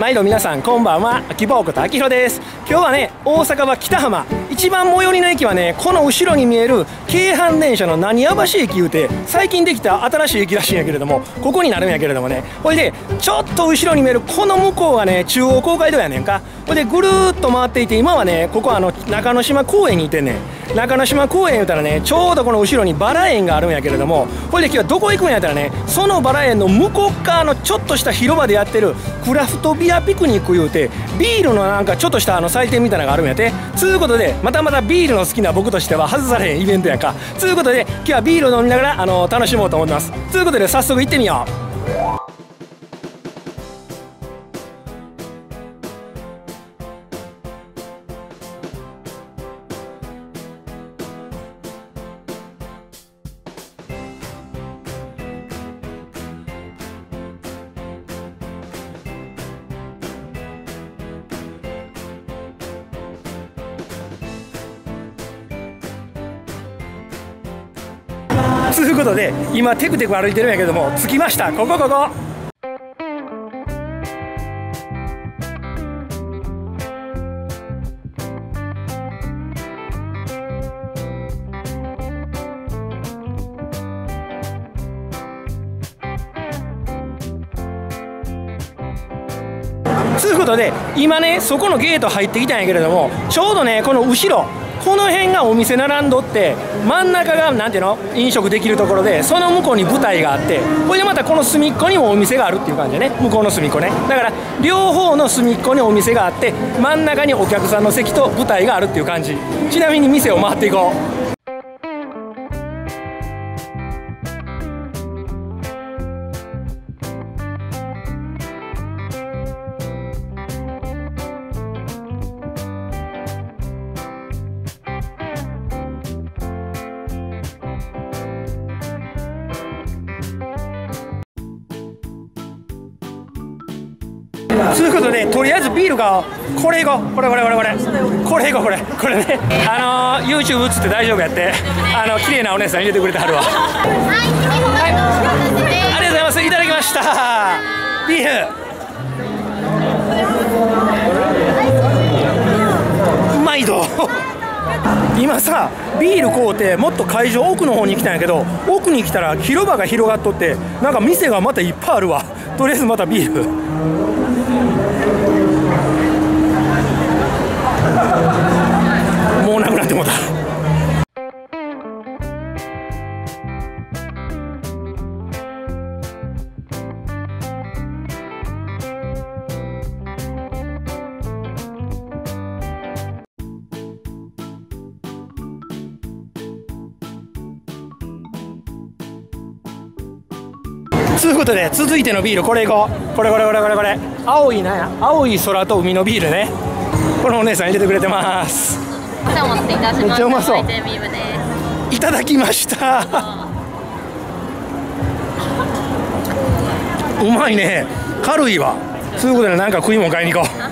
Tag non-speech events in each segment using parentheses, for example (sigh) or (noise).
毎度皆さんこんばんは。秋葉ことあきひろです。今日はね大阪は北浜。一番最寄りの駅はねこの後ろに見える京阪電車の何屋橋駅いうて最近できた新しい駅らしいんやけれどもここになるんやけれどもね。ほいでちょっと後ろに見えるこの向こうがね中央公会堂やねんか。ほいでぐるっと回っていて今はねここあの中之島公園にいてんねん。中之島公園言うたらねちょうどこの後ろにバラ園があるんやけれどもほいで今日はどこ行くんやったらねそのバラ園の向こう側のちょっとした広場でやってるクラフトビアピクニックいうてビールのなんかちょっとしたあの祭典みたいなのがあるんやて。つうことでまたまたビールの好きな僕としては外されへんイベントやんか。つうことで今日はビールを飲みながらあの楽しもうと思います。ということで早速行ってみよう。ことで今テクテク歩いてるんやけども着きました。ここここ。ということで今ねそこのゲート入ってきたんやけれどもちょうどねこの後ろこの辺がお店並んどって真ん中がなんていうの飲食できるところでその向こうに舞台があってこれでまたこの隅っこにもお店があるっていう感じでね。向こうの隅っこね。だから両方の隅っこにお店があって真ん中にお客さんの席と舞台があるっていう感じ。ちなみに店を回っていこう。ということでとりあえずビールがこれいこうこれこれこれこれこれいこうこれこれね。あのー、YouTube 映って大丈夫やって。あの綺麗なお姉さん入れてくれてはるわ。はい、ありがとうございます。いただきました。ビール。うまいど今さビール買うてもっと会場奥の方に来たんやけど奥に来たら広場が広がっとってなんか店がまたいっぱいあるわ。とりあえずまたビール。ということで続いてのビールこれいこう。これこれこれこれこれ。青いなや。青い空と海のビールね。このお姉さん入れてくれてます。めっちゃうまそう。いただきました。うまいね。軽いわ。そういうことでなんか食い物買いに行こう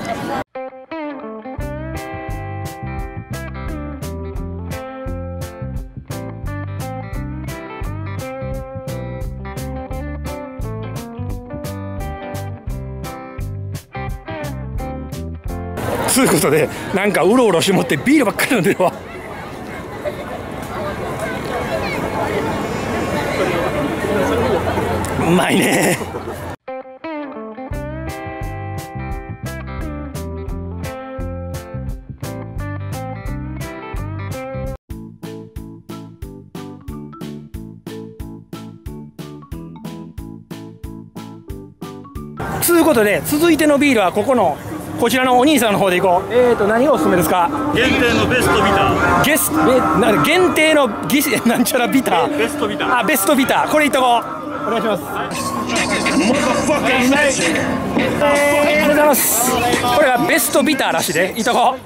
そうことでなんかうろうろしてもってビールばっかり飲んでるわ。うまいね。ということで続いてのビールはここのこちらのお兄さんの方で行こう。えーと何がおすすめですか？限定のベストビタゲスえな限定のギシ (laughs) なんちゃらビター。ベストビター。あベストビター。これいっとこう。お願いします。えーありがとうございますこれがベストビターらしいで。いっとこう。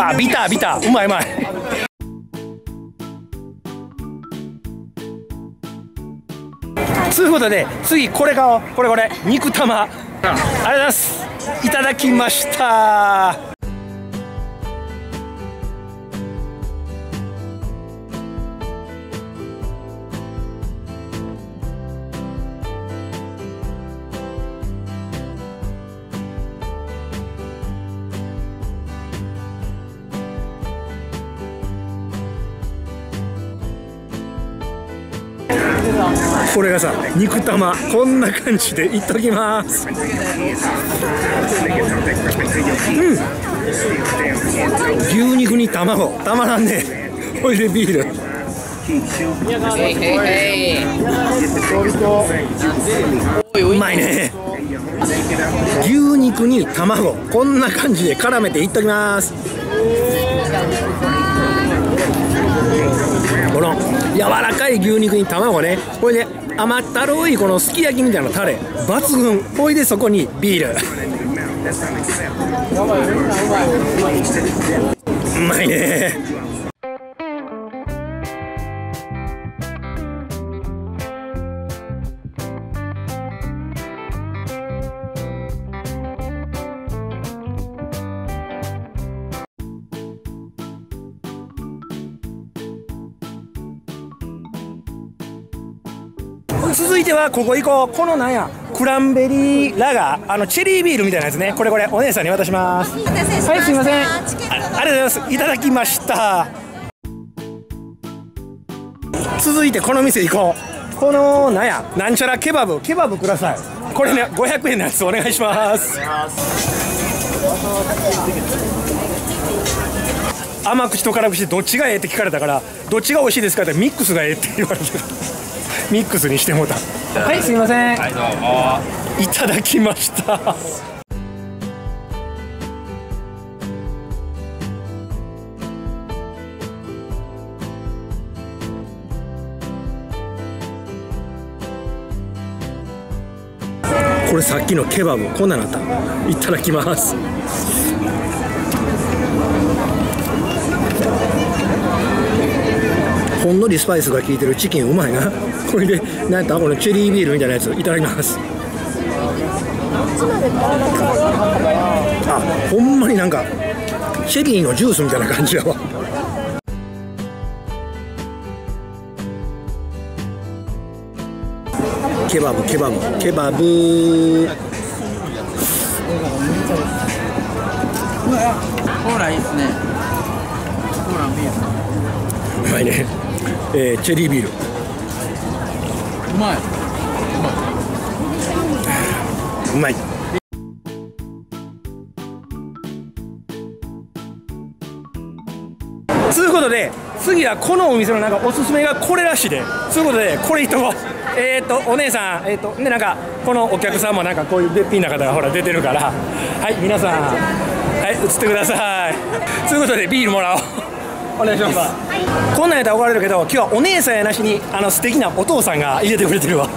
あビタービター。うまいうまいということで次これ買おう。これこれ。肉玉。ありがとうございます。いただきました。これがさ肉玉。こんな感じでいっときます。うん。牛肉に卵。たまらんね。ほいでビール。うまいね。牛肉に卵。こんな感じで絡めていっときます。この柔らかい牛肉に卵ね。これで甘ったるいこのすき焼きみたいなタレ。抜群。ほいでそこにビール。うまいね。続いてはここ行こう。このなんや？クランベリーラガー。あのチェリービールみたいなやつね。これこれ。お姉さんに渡します。はいすいません。あありがとうございます。いただきました。続いてこの店行こう。このなんや？なんちゃらケバブ。ケバブください。これね500円のやつ。お願いします。甘口と辛口どっちがええって聞かれたからどっちが美味しいですかってミックスがええって言われてミックスにしてもうた。はいすいません。はいどうも。いただきました。これさっきのケバブこんななったいただきますんのりスパイスが効いてるチキンうまいな。(laughs) これでなんやった？このチェリービールみたいなやつ。いただきます。あほんまになんかチェリーのジュースみたいな感じやわ。ケバブケバブケバブ。コーラいいですね。コーラビールうまいね、えーチェリービール。うまい。うまい。ということで次はこのお店のなんかおすすめがこれらしいで。そういうことでこれいっとこう。えっ、とお姉さん。えっ、とでなんかこのお客さんもなんかこういうべっぴんな方がほら出てるから。はい皆さん。はい映ってください。ということでビールもらおうお願いします、こんなんやったら怒られるけど今日はお姉さんやなしにあの素敵なお父さんが入れてくれてるわ。はい。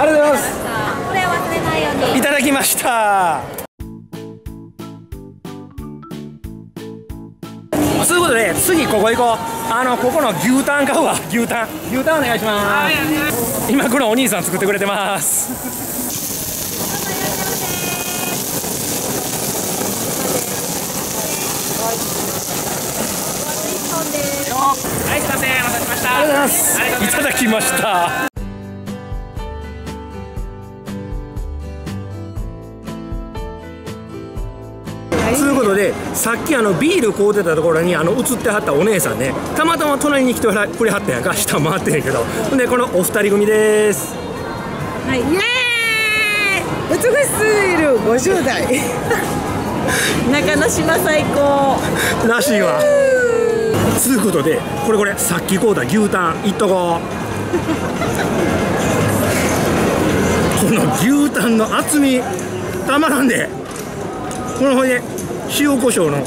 ありがとうございます。これ忘れないようにいただきました。そういうことで次ここ行こう。あのここの牛タン買うわ牛タン。牛タンお願いします。今このお兄さん作ってくれてますはい、すいません、お待たせしました。ありがとうございます。いただきました。ということでさっきあのビール買うてたところにあの映ってはったお姉さんねたまたま隣に来てくれはったんやんか下回ってんやけど。ほんでこのお二人組です。はい、イエーイ！美しすぎる50代 (laughs) 中之島最高。らしいわつうことでこれこれさっき買うた牛タンいっとこう。この牛タンの厚みたまらんでこのほいで塩コショウの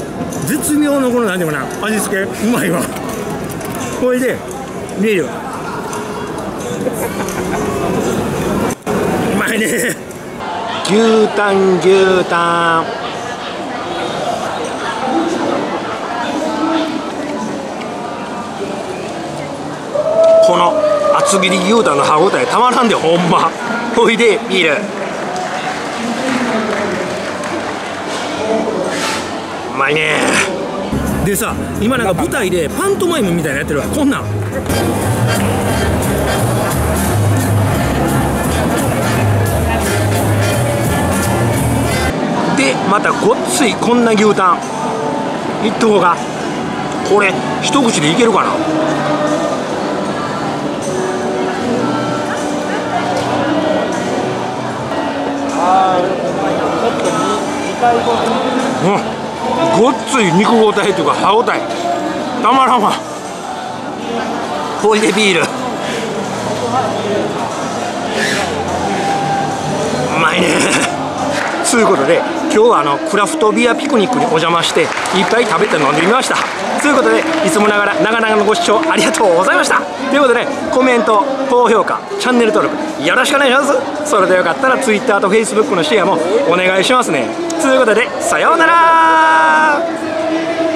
絶妙のこの何ていうかな味付けうまいわ。ほいでビールうまいね。牛タン牛タンこの厚切り牛タンの歯ごたえたまらんでほんま。ほいでビールうまいね。でさ今なんか舞台でパントマイムみたいなのやってるわこんなん。でまたごっついこんな牛タン。いっとこうか。これ一口でいけるかない肉ごたえというか歯ごたえ。たまらんわ。ほいでビール。うまいね。ということで今日はあのクラフトビアピクニックにお邪魔していっぱい食べて飲んでみました。ということでいつもながら長々のご視聴ありがとうございました。ということでコメント高評価チャンネル登録よろしくお願いします。それでよかったら Twitter と Facebook のシェアもお願いしますね。ということでさようなら